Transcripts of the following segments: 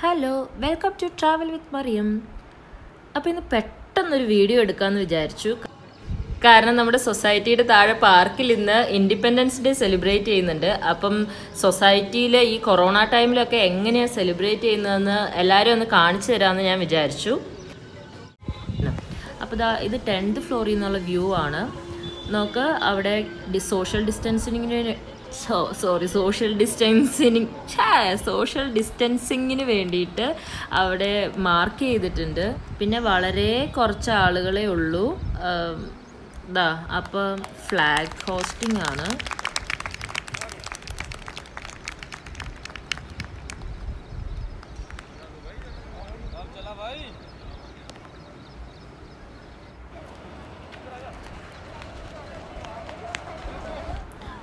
Hello welcome to travel with Mariyam അപ്പോൾ ഇന്ന് പെട്ടെന്നൊരു വീഡിയോ എടുക്കാമെന്ന് വിചാരിച്ചു. കാരണം നമ്മുടെ സൊസൈറ്റിയുടെ താഴെ പാർക്കിൽ ഇന്ന് ഇൻഡിപെൻഡൻസ് ഡേ സെലിബ്രേറ്റ് ചെയ്യുന്നുണ്ട്. അപ്പം സൊസൈറ്റിയിലെ ഈ കൊറോണ ടൈമിലൊക്കെ എങ്ങനെയാണ് സെലിബ്രേറ്റ് ചെയ്യുന്നതെന്ന് എല്ലാവരും ഒന്ന് കാണിച്ചു തരാമെന്ന് ഞാൻ വിചാരിച്ചു. അപ്പോൾ ഇത് ടെൻത്ത് ഫ്ലോറിൽ നിന്നുള്ള വ്യൂ ആണ്. നമുക്ക് അവിടെ സോഷ്യൽ ഡിസ്റ്റൻസിങ്ങിന് സോറി സോഷ്യൽ ഡിസ്റ്റൻസിങ് സോഷ്യൽ ഡിസ്റ്റൻസിങ്ങിന് വേണ്ടിയിട്ട് അവിടെ മാർക്ക് ചെയ്തിട്ടുണ്ട്. പിന്നെ വളരെ കുറച്ച് ആളുകളെ ഉള്ളൂ. ഇതാ അപ്പം ഫ്ലാഗ് ഹോസ്റ്റിംഗ് ആണ്.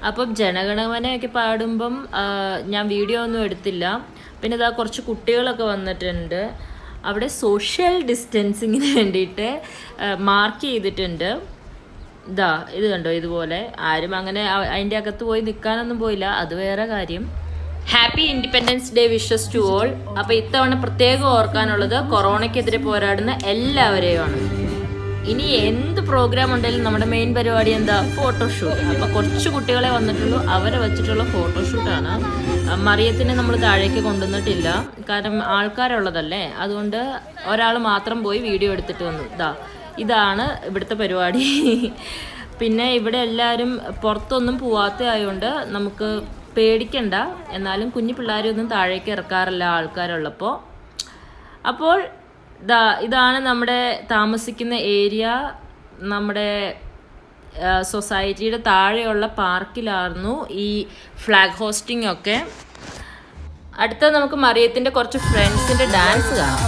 അപ്പം ജനഗണമനയൊക്കെ പാടുമ്പം ഞാൻ വീഡിയോ ഒന്നും എടുത്തില്ല. പിന്നെ ഇതാ കുറച്ച് കുട്ടികളൊക്കെ വന്നിട്ടുണ്ട്. അവിടെ സോഷ്യൽ ഡിസ്റ്റൻസിങ്ങിന് വേണ്ടിയിട്ട് മാർക്ക് ചെയ്തിട്ടുണ്ട്. ഇതാ ഇത് കണ്ടോ ഇതുപോലെ. ആരും അങ്ങനെ അതിന്റെ അകത്ത് പോയി നിൽക്കാനൊന്നും പോയില്ല. അത് വേറെ കാര്യം. Happy independence day wishes to all അപ്പോൾ ഇത്തവണ പ്രത്യേകം ഓർക്കാനുള്ളത് കൊറോണയ്ക്കെതിരെ പോരാടുന്ന എല്ലാവരെയുമാണ്. ഇനി എന്ത് പ്രോഗ്രാം ഉണ്ടെങ്കിലും നമ്മുടെ മെയിൻ പരിപാടി എന്താ? ഫോട്ടോഷൂട്ട് അപ്പൊ കുറച്ച് കുട്ടികളെ വന്നിട്ടുള്ളൂ. അവരെ വെച്ചിട്ടുള്ള ഫോട്ടോഷൂട്ടാണ് മറിയത്തിനെ നമ്മൾ താഴേക്ക് കൊണ്ടുവന്നിട്ടില്ല. കാരണം ആൾക്കാരുള്ളതല്ലേ? അതുകൊണ്ട് ഒരാൾ മാത്രം പോയി വീഡിയോ എടുത്തിട്ട് വന്നു. ഇതാ ഇതാണ് ഇവിടുത്തെ പരിപാടി. പിന്നെ ഇവിടെ എല്ലാവരും പുറത്തൊന്നും പോവാത്ത ആയതുകൊണ്ട് നമുക്ക് പേടിക്കണ്ട. എന്നാലും കുഞ്ഞു പിള്ളേരൊന്നും താഴേക്ക് ഇറക്കാറില്ല ആൾക്കാരുള്ളപ്പോൾ അപ്പോൾ ദാ ഇതാണ് നമ്മുടെ താമസിക്കുന്ന ഏരിയ. നമ്മുടെ സൊസൈറ്റിയുടെ താഴെയുള്ള പാർക്കിലായിരുന്നു ഈ ഫ്ലാഗ് ഹോസ്റ്റിംഗ് ഒക്കെ. അടുത്ത നമുക്ക് മറിയത്തിന്റെ കുറച്ച് ഫ്രണ്ട്സിന്റെ ഡാൻസ് കാണാം.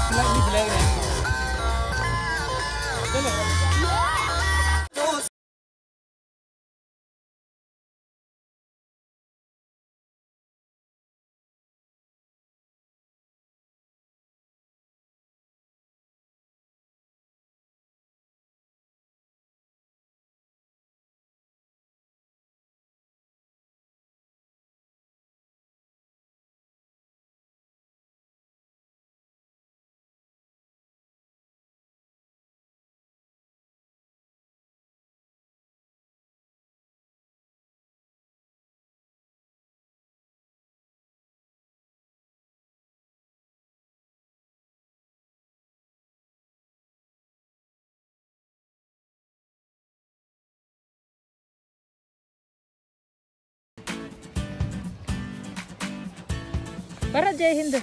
Para Jai Hind.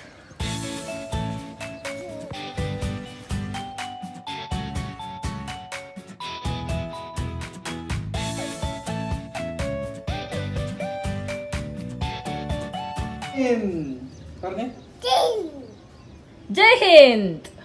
Jai Hind. Jai Hind.